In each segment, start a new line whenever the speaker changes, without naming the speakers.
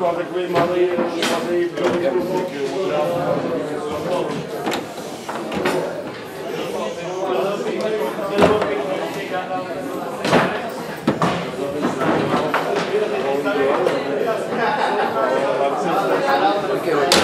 Şuradaki Bey Malayı, Malayı
Okay, wait.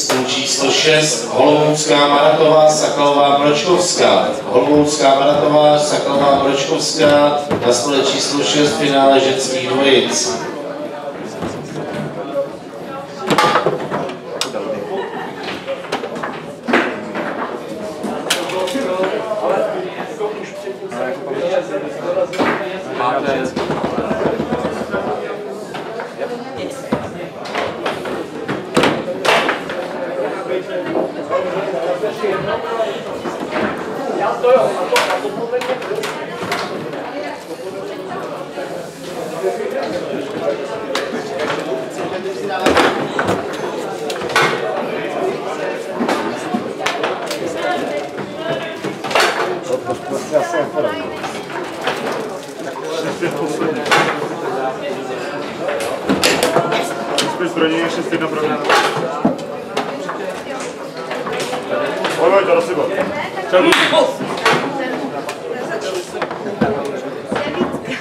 Stůl číslo 6, Holomoucká Maratová, Sakalová Bročkovská. Holomoucká Maratová, Sakalová Bročkovská, na stole číslo 6 finále ženských dvojic.
Spíš pro něj 6 1 pro mě. Pojď, pojď, to Sibo. Čau,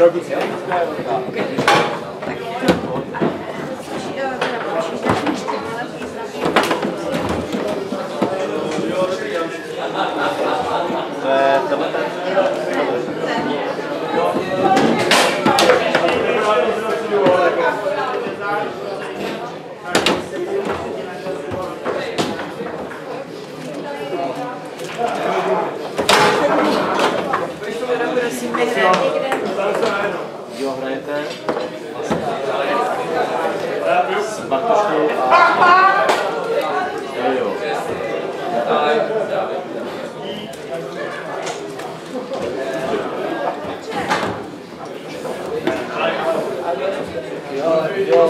kluci. Čau, kluci.
Jo, hrajete s Bartoškou a... Jo, jo.
Jo,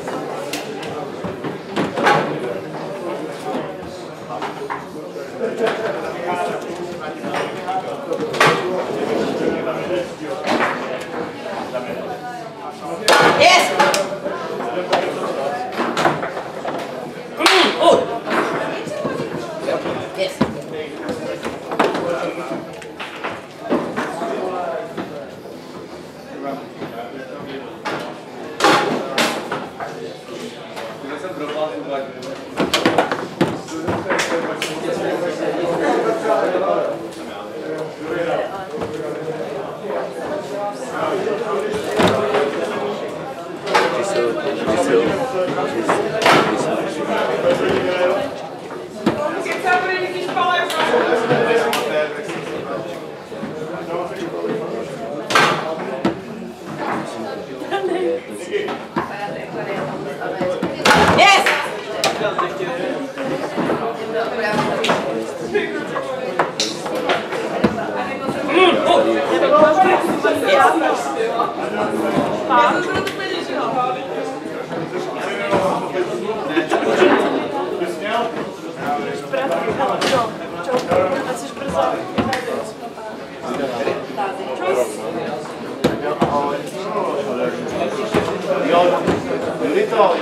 Jo, jo,
jo, jo, jo,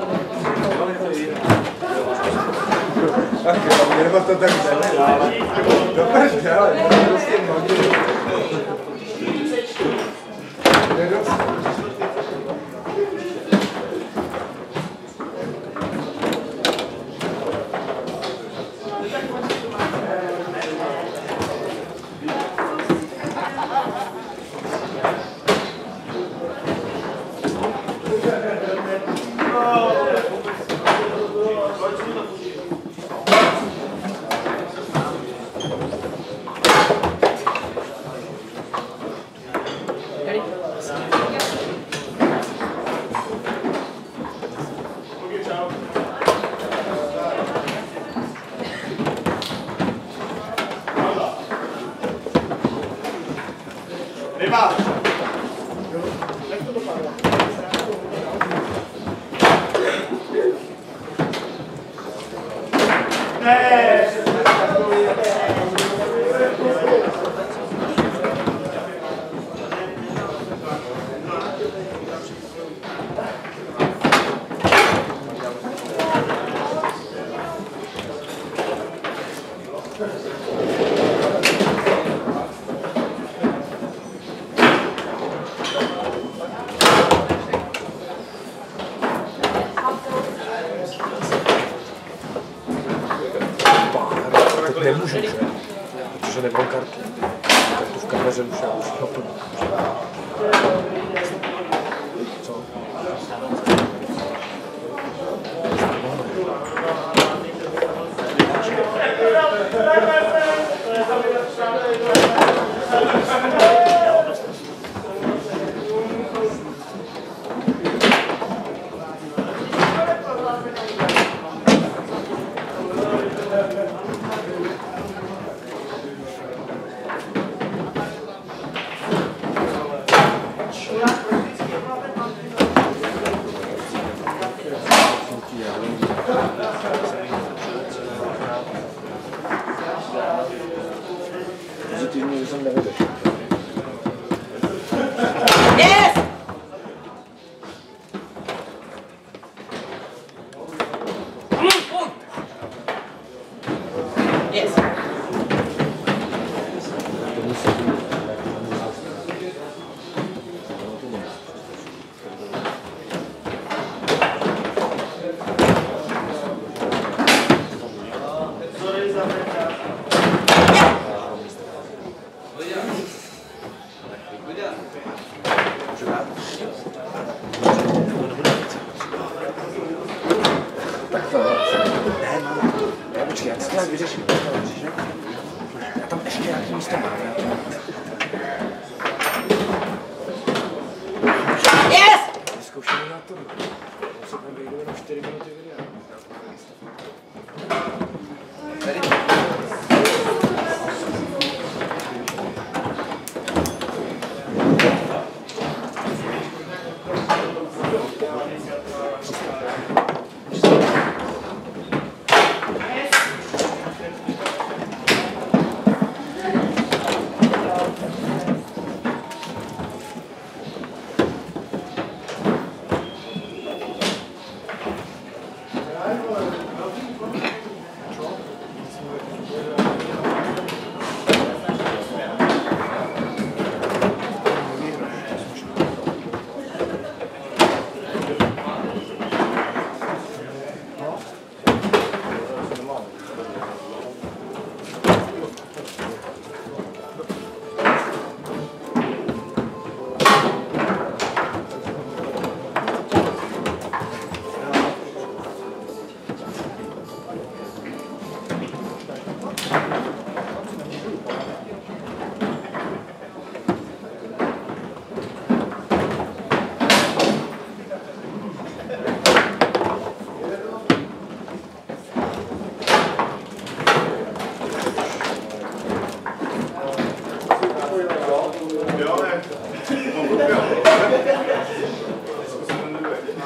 Salud. Salud. Počkej, jak to vyřeším? Já tam ještě nějaký místo mám.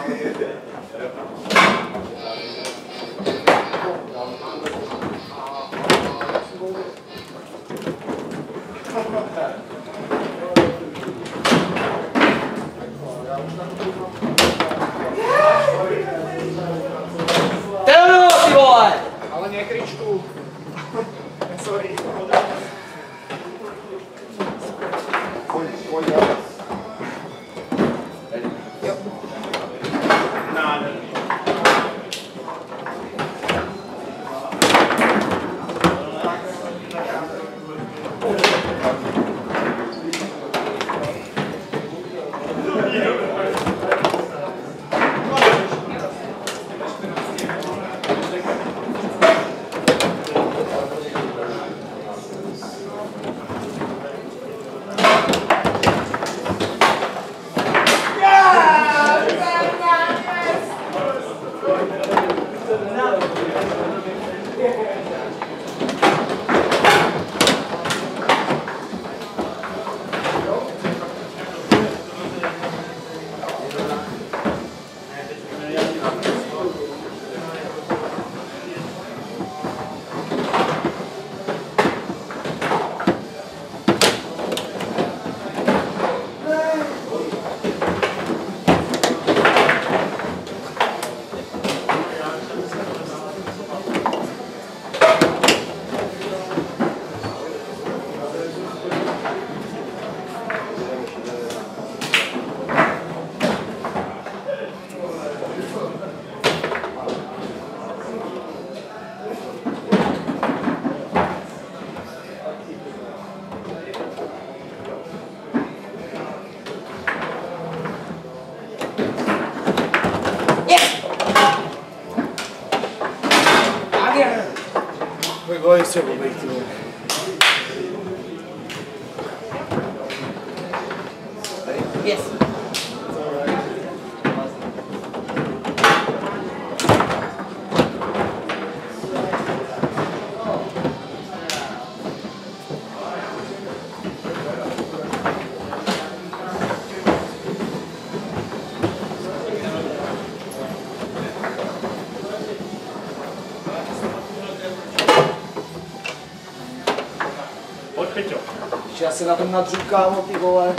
Thank you. several se na tom nadřu, kámo, ty vole.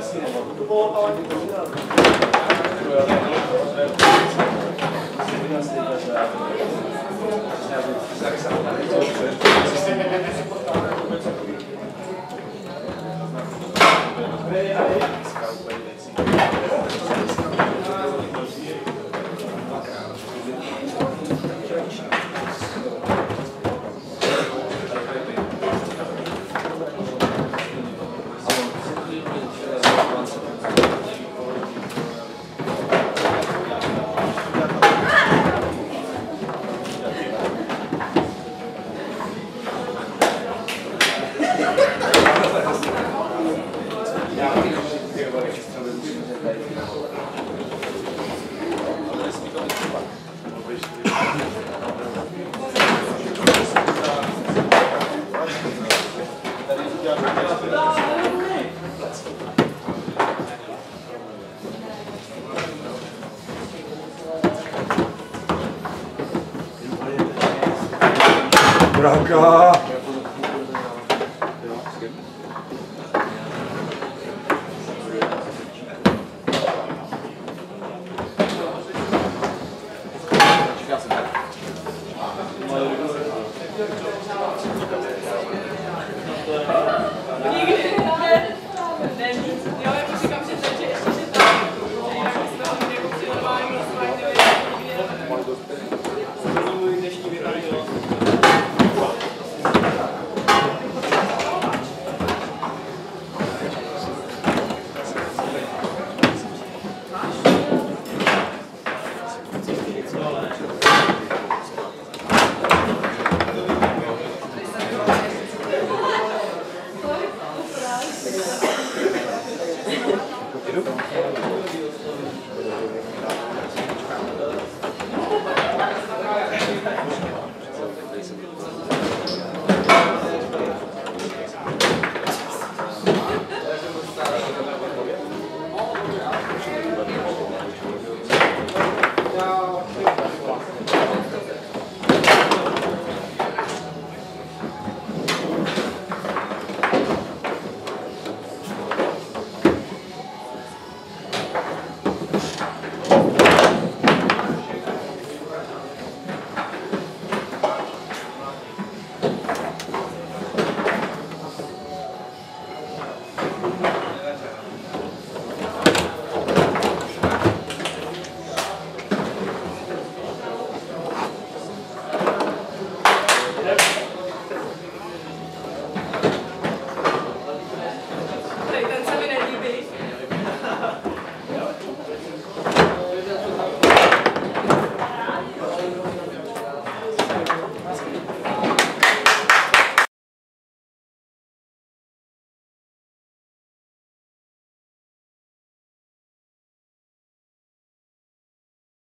主播发完你的。Jirka! Jo, jako